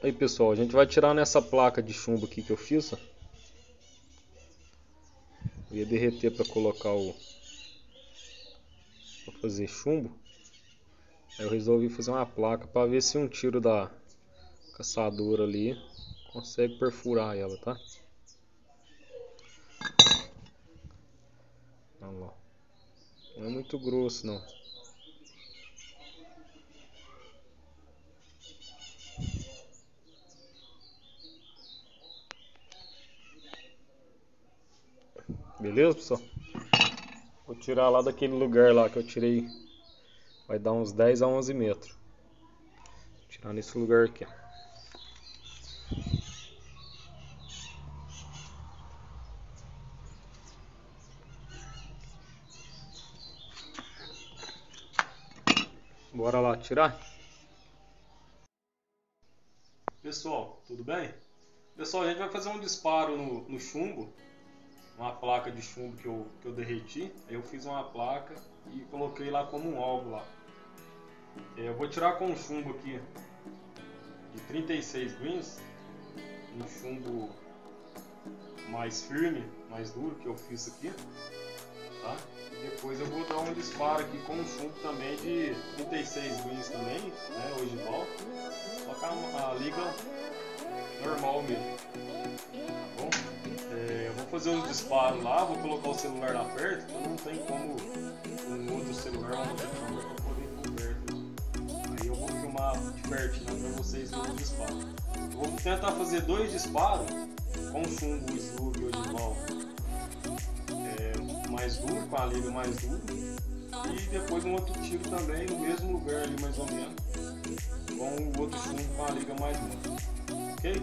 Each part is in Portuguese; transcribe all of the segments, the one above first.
Aí pessoal, a gente vai tirar nessa placa de chumbo aqui que eu fiz. Ó. Eu ia derreter para colocar o... Pra fazer chumbo. Aí eu resolvi fazer uma placa para ver se um tiro da caçadora ali consegue perfurar ela, tá? Lá. Não é muito grosso não. Beleza, pessoal? Vou tirar lá daquele lugar lá que eu tirei. Vai dar uns 10 a 11 metros. Vou tirar nesse lugar aqui. Bora lá tirar? Pessoal, tudo bem? Pessoal, a gente vai fazer um disparo no, no chumbo uma placa de chumbo que eu, que eu derreti. Eu fiz uma placa e coloquei lá como um alvo lá. É, eu vou tirar com um chumbo aqui de 36 greens, um chumbo mais firme, mais duro que eu fiz aqui, tá? E depois eu vou dar um disparo aqui com um chumbo também de 36 greens também, né, hoje volta. Só que a, a liga normal mesmo, tá bom? Fazer uns disparos lá, vou colocar o celular lá perto, então não tem como um outro celular ou outra câmera para poder ir perto. Aí eu vou filmar de pertinho para vocês verem o disparo. Eu vou tentar fazer dois disparos com chumbo slug original é, mais duro, com a liga mais dura. E depois um outro tiro também no mesmo lugar ali mais ou menos. Com o outro chumbo com a liga mais dura. Ok?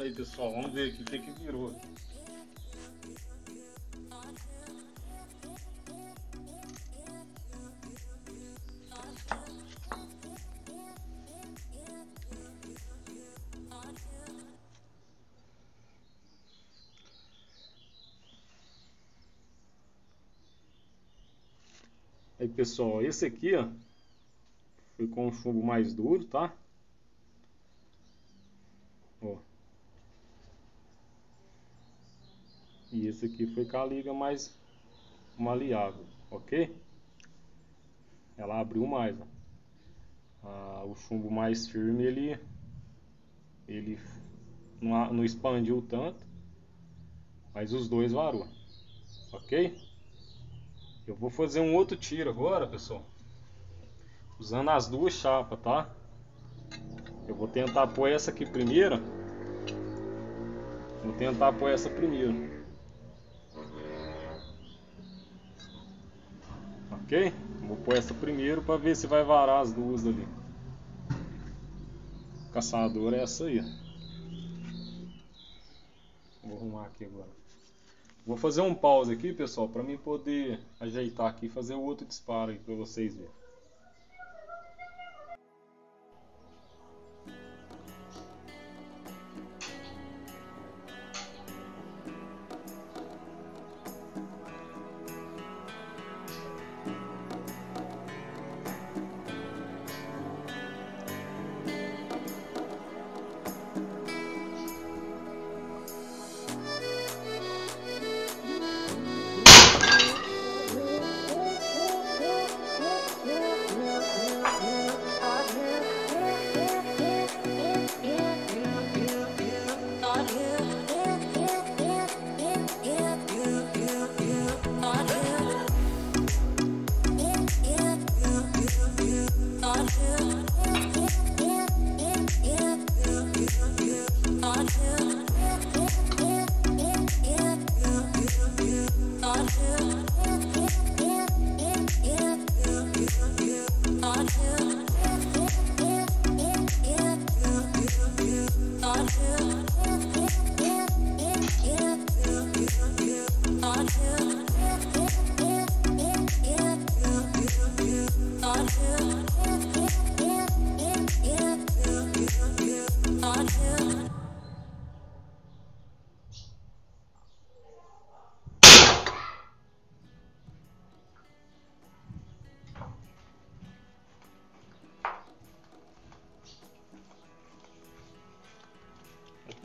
Aí pessoal, vamos ver aqui o que, que virou. Aí pessoal, esse aqui ó, foi com o chumbo mais duro, tá? Ó. E esse aqui foi com a liga mais maleável, ok? Ela abriu mais, ó. Ah, o chumbo mais firme ele ele não, não expandiu tanto, mas os dois varou, ok? Eu vou fazer um outro tiro agora, pessoal, usando as duas chapas, tá? Eu vou tentar pôr essa aqui primeiro. Vou tentar pôr essa primeiro. Ok? Vou pôr essa primeiro para ver se vai varar as duas ali. Caçador é essa aí. Vou arrumar aqui agora. Vou fazer um pause aqui, pessoal, para mim poder ajeitar aqui e fazer o outro disparo aí para vocês verem.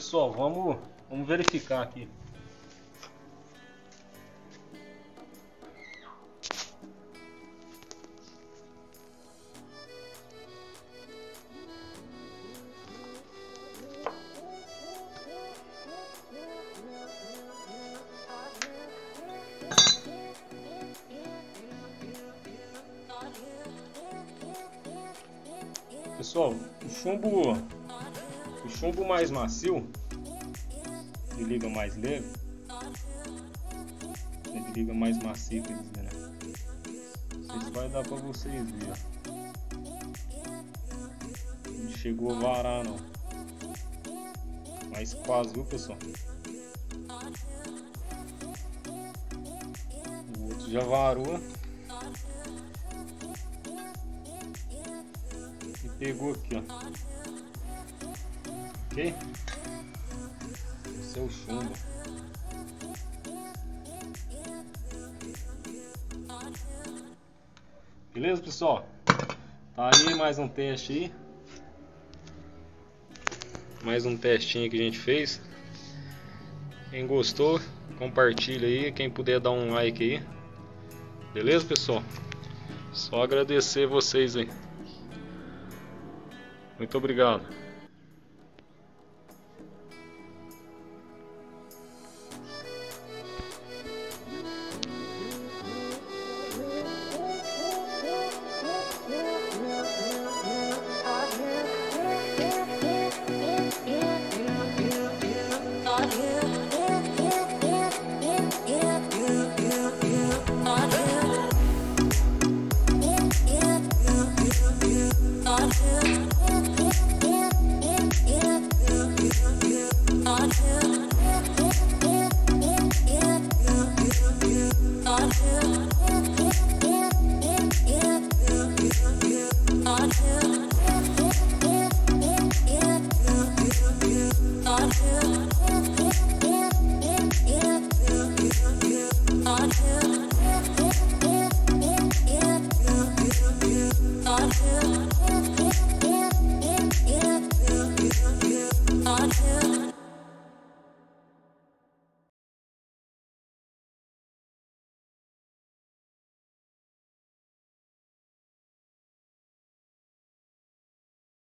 Pessoal, vamos, vamos verificar aqui. Pessoal, o chumbo, o chumbo mais macio, ele liga mais leve, ele liga mais macio, quer dizer, né? Se vai dar pra vocês verem. Não chegou a varar não. Mas quase, viu pessoal? O outro já varou. pegou aqui, ó. É o chumbo. Beleza, pessoal? Tá aí mais um teste aí. Mais um testinho que a gente fez. Quem gostou, compartilha aí. Quem puder dar um like aí. Beleza, pessoal? Só agradecer vocês aí. Muito obrigado.